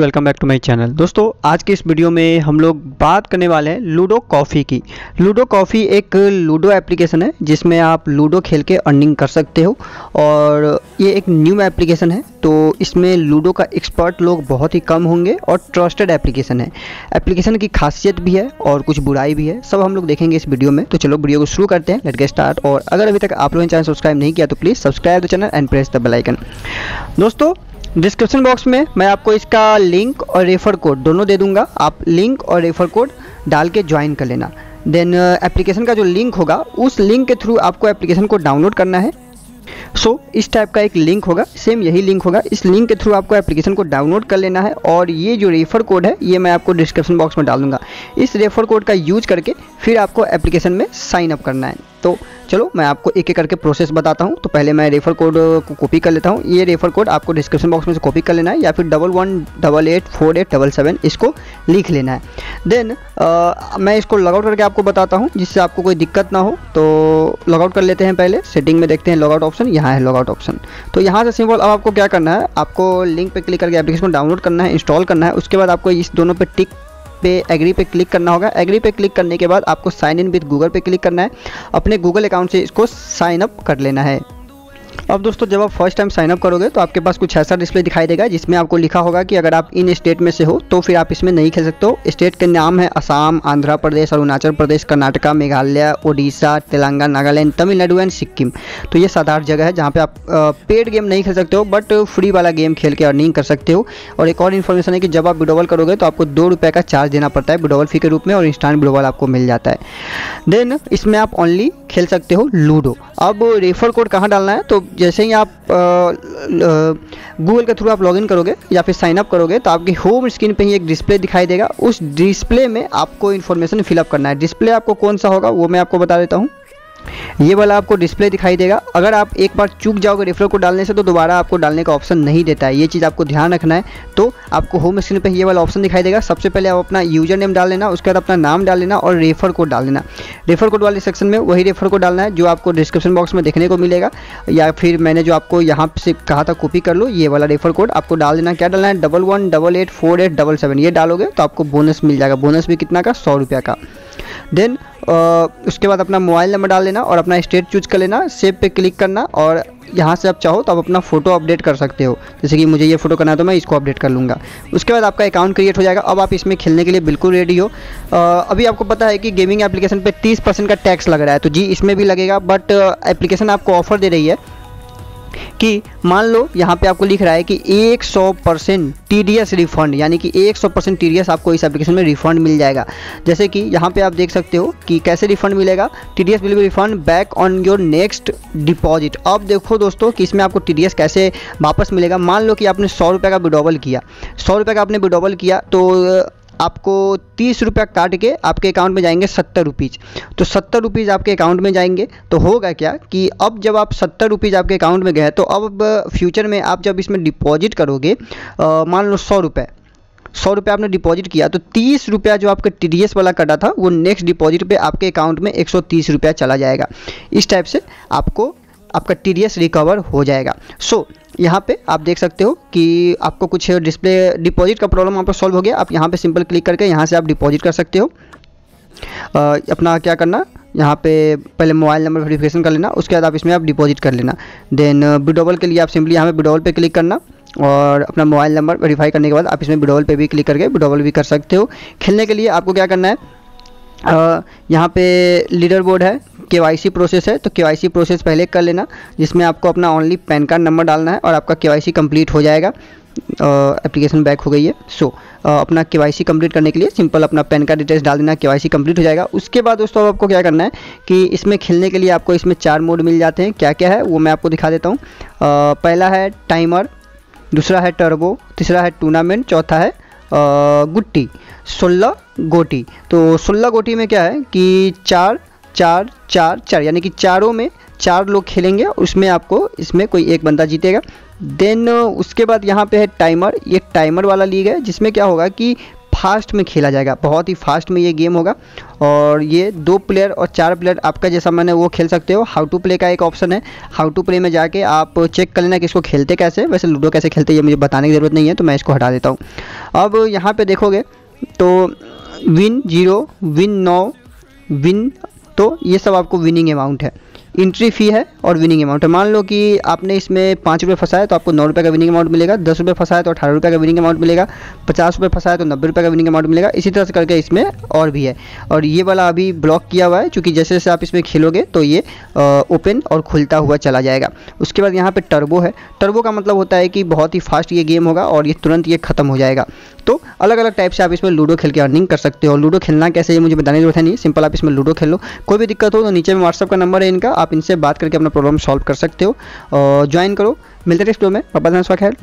Welcome back to my channel. दोस्तों, आज के इस वीडियो में हम लोग बात करने वाले हैं लूडो कॉफ़ी की। लूडो कॉफ़ी एक लूडो एप्लीकेशन है, जिसमें आप लूडो खेल के अर्निंग कर सकते हो। और ये एक न्यू एप्लीकेशन है तो इसमें लूडो का एक्सपर्ट लोग बहुत ही कम होंगे और ट्रस्टेड एप्लीकेशन है। एप्लीकेशन की खासियत भी है और कुछ बुराई भी है, सब हम लोग देखेंगे इस वीडियो में। तो चलो वीडियो को शुरू करते हैं, लेट गेट स्टार्ट। और अगर अभी तक आप लोगों ने चैनल सब्सक्राइब नहीं किया तो please subscribe the channel and press the bell icon दोस्तों डिस्क्रिप्शन बॉक्स में मैं आपको इसका लिंक और रेफर कोड दोनों दे दूँगा। आप लिंक और रेफर कोड डाल के ज्वाइन कर लेना। देन एप्लीकेशन का जो लिंक होगा उस लिंक के थ्रू आपको एप्लीकेशन को डाउनलोड करना है। सो so, इस टाइप का एक लिंक होगा सेम यही लिंक होगा। इस लिंक के थ्रू आपको एप्लीकेशन को डाउनलोड कर लेना है और ये जो रेफर कोड है ये मैं आपको डिस्क्रिप्शन बॉक्स में डाल दूँगा। इस रेफर कोड का यूज़ करके फिर आपको एप्लीकेशन में साइन अप करना है। तो चलो मैं आपको एक एक करके प्रोसेस बताता हूँ। तो पहले मैं रेफर कोड को कॉपी कर लेता हूँ। ये रेफर कोड आपको डिस्क्रिप्शन बॉक्स में से कॉपी कर लेना है या फिर double one double eight four eight double seven इसको लिख लेना है। देन आ, मैं इसको लॉगआउट करके आपको बताता हूँ जिससे आपको कोई दिक्कत ना हो। तो लॉगआउट कर लेते हैं पहले। सेटिंग में देखते हैं लॉगआउट ऑप्शन यहाँ है लॉगआउट ऑप्शन तो यहाँ से सिंपल अब आपको क्या करना है? आपको लिंक पर क्लिक करके एप्लीकेशन डाउनलोड करना है इंस्टॉल करना है। उसके बाद आपको इस दोनों पर टिक पे एग्री पे क्लिक करना होगा। एग्री पे क्लिक करने के बाद आपको साइन इन विद गूगल पे क्लिक करना है। अपने गूगल अकाउंट से इसको साइन अप कर लेना है। अब दोस्तों, जब आप फ़र्स्ट टाइम साइनअप करोगे तो आपके पास कुछ ऐसा डिस्प्ले दिखाई देगा, जिसमें आपको लिखा होगा कि अगर आप इन स्टेट में से हो तो फिर आप इसमें नहीं खेल सकते हो। स्टेट के नाम है असम, आंध्र प्रदेश, अरुणाचल प्रदेश, कर्नाटका, मेघालय, ओडिशा, तेलंगाना, नागालैंड, तमिलनाडु एंड सिक्किम। तो ये आठ जगह है जहाँ पे आप पेड गेम नहीं खेल सकते हो बट फ्री वाला गेम खेल के अर्निंग कर सकते हो। और एक और इन्फॉर्मेशन है कि जब आप विडोवल करोगे तो आपको दो रुपये का चार्ज देना पड़ता है विडोवल फ़ी के रूप में और इंस्टांट विडोवल आपको मिल जाता है। देन इसमें आप ओनली खेल सकते हो, लूडो। अब रेफर कोड कहाँ डालना है? तो जैसे ही आप गूगल के थ्रू आप लॉगिन करोगे या फिर साइनअप करोगे तो आपकी होम स्क्रीन पे ही एक डिस्प्ले दिखाई देगा। उस डिस्प्ले में आपको इन्फॉर्मेशन फिलअप करना है। डिस्प्ले आपको कौन सा होगा, वो मैं आपको बता देता हूँ। ये वाला आपको डिस्प्ले दिखाई देगा। अगर आप एक बार चूक जाओगे रेफर को डालने से तो दोबारा आपको डालने का ऑप्शन नहीं देता है। ये चीज़ आपको ध्यान रखना है। तो आपको होम स्क्रीन पे ये वाला ऑप्शन दिखाई देगा। सबसे पहले आप अपना यूज़र नेम डाल लेना, उसके बाद अपना नाम डाल लेना और रेफर कोड डाल लेना। रेफर कोड वाले सेक्शन में वही रेफर कोड डालना है, जो आपको डिस्क्रिप्शन बॉक्स में देखने को मिलेगा। या फिर मैंने जो आपको यहाँ से कहा था कॉपी कर लो, ये वाला रेफर कोड आपको डाल देना। क्या डालना है? Double one double eight four eight double seven ये डालोगे तो आपको बोनस मिल जाएगा। बोनस भी कितना का? सौ का। देन उसके बाद अपना मोबाइल नंबर डाल लेना और अपना स्टेट चूज़ कर लेना सेव पे क्लिक करना और यहाँ से आप चाहो तो आप अपना फ़ोटो अपडेट कर सकते हो। जैसे कि मुझे ये फ़ोटो करना है तो मैं इसको अपडेट कर लूँगा। उसके बाद आपका अकाउंट क्रिएट हो जाएगा। अब आप इसमें खेलने के लिए बिल्कुल रेडी हो। आ, अभी आपको पता है कि गेमिंग एप्लीकेशन पर तीस परसेंट का टैक्स लग रहा है। तो जी इसमें भी लगेगा बट एप्लीकेशन आपको ऑफ़र दे रही है। कि मान लो यहाँ पे आपको लिख रहा है कि 100 परसेंट टी रिफंड यानी कि 100 परसेंट टी आपको इस एप्लीकेशन में रिफंड मिल जाएगा। जैसे कि यहाँ पे आप देख सकते हो कि कैसे रिफंड मिलेगा? T D will be refund back on your next deposit अब देखो दोस्तों कि इसमें आपको टीडीएस कैसे वापस मिलेगा। मान लो कि आपने सौ रुपये का विडोबल किया। सौ का आपने विडोबल किया तो आपको तीस रुपया काट के आपके अकाउंट में जाएँगे सत्तर रुपीज़ तो सत्तर रुपीज़ आपके अकाउंट में जाएँगे। तो होगा क्या कि अब जब आप सत्तर रुपीज़ आपके अकाउंट में गए तो अब फ्यूचर में आप जब इसमें डिपॉजिट करोगे मान लो सौ रुपये सौ रुपये आपने डिपॉजिट किया तो तीस रुपया जो आपका टी डी वाला कटा था, वो नेक्स्ट डिपॉजिट पे आपके अकाउंट में एक सौ तीस रुपया चला जाएगा। इस टाइप से आपको आपका टी रिकवर हो जाएगा। सो so, यहाँ पे आप देख सकते हो कि आपको कुछ डिस्प्ले डिपॉजिट का प्रॉब्लम पर सॉल्व हो गया। आप यहाँ पे सिंपल क्लिक करके यहाँ से आप डिपॉजिट कर सकते हो। आ, अपना क्या करना यहाँ पे पहले मोबाइल नंबर वेरिफिकेशन कर लेना उसके बाद आप इसमें आप डिपॉजिट कर लेना। देन बिडोबल के लिए आप सिंपली यहाँ पे बिडोबल पे क्लिक करना और अपना मोबाइल नंबर वेरीफाई करने के बाद आप इसमें बिडोबल पे भी क्लिक करके बिडोबल भी कर सकते हो। खेलने के लिए आपको क्या करना है यहाँ पे लीडर बोर्ड है के प्रोसेस है तो के प्रोसेस पहले कर लेना जिसमें आपको अपना ओनली पैन कार्ड नंबर डालना है और आपका के कंप्लीट हो जाएगा। एप्लीकेशन बैक हो गई है। सो so, अपना के वाई कंप्लीट करने के लिए सिंपल अपना पैन कार्ड डिटेल्स डाल देना के कंप्लीट हो जाएगा। उसके बाद दोस्तों आपको क्या करना है कि इसमें खेलने के लिए आपको इसमें चार मोड मिल जाते हैं। क्या क्या है वो मैं आपको दिखा देता हूँ। पहला है टाइमर दूसरा है टर्बो तीसरा है टूर्नामेंट चौथा है गुट्टी। सोलह गोटी। तो सोलह गोटी में क्या है कि चार चार चार चार, यानी कि चारों में चार लोग खेलेंगे, उसमें आपको इसमें कोई एक बंदा जीतेगा। देन, उसके बाद यहाँ पे है टाइमर, ये टाइमर वाला लीग है, जिसमें क्या होगा कि फास्ट में खेला जाएगा, बहुत ही फास्ट में ये गेम होगा। और ये दो प्लेयर और चार प्लेयर आपका जैसा मैंने वो खेल सकते हो। हाउ टू प्ले का एक ऑप्शन है। हाउ टू प्ले में जाके आप चेक कर लेना कि इसको खेलते कैसे। वैसे लूडो कैसे खेलते ये मुझे बताने की ज़रूरत नहीं है तो मैं इसको हटा देता हूँ। अब यहाँ पे देखोगे तो विन ज़ीरो विन नौ विन तो ये सब आपको विनिंग अमाउंट है। इंट्री फ़ी है और विनिंग अमाउंट है। मान लो कि आपने इसमें पाँच रुपये फंसाया तो आपको नौ रुपये का विनिंग अमाउंट मिलेगा, दस रुपये फंसाया तो अठारह रुपये का विनिंग अमाउंट मिलेगा, पचास रुपये फंसाया तो नब्बे रुपये का विनिंग अमाउंट मिलेगा। इसी तरह से करके इसमें और भी है। और ये वाला अभी ब्लॉक किया हुआ है क्योंकि जैसे जैसे आप इसमें खेलोगे तो ये ओपन और खुलता हुआ चला जाएगा। उसके बाद यहाँ पर टर्बो है। टर्बो का मतलब होता है कि बहुत ही फास्ट ये गेम होगा और ये तुरंत ये ख़त्म हो जाएगा। तो अलग अलग टाइप से आप इसमें लूडो खेल के अर्निंग कर सकते हो। लूडो खेलना कैसे ये मुझे बताने की ज़रूरत है नहीं। सिंपल आप इसमें लूडो खेलो। कोई भी दिक्कत हो तो नीचे में व्हाट्सअप का नंबर है इनका। आप इनसे बात करके अपना प्रॉब्लम सॉल्व कर सकते हो। ज्वाइन करो। मिलते नेक्स्ट वीडियो में। पापा धन खैर